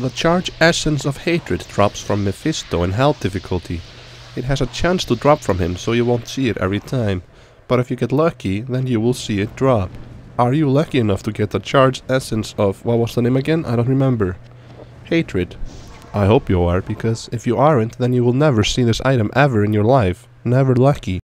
The charge Essence of Hatred drops from Mephisto in Hell difficulty. It has a chance to drop from him, so you won't see it every time. But if you get lucky, then you will see it drop. Are you lucky enough to get the charged essence of, what was the name again? I don't remember. Hatred. I hope you are, because if you aren't, then you will never see this item ever in your life. Never lucky.